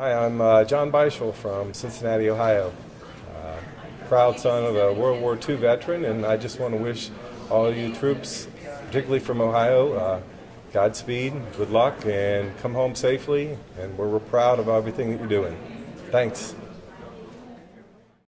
Hi, I'm uh, John Beischel from Cincinnati, Ohio. Uh, proud son of a World War II veteran, and I just want to wish all you troops, particularly from Ohio, uh, Godspeed, good luck, and come home safely. And we're, we're proud of everything that you're doing. Thanks.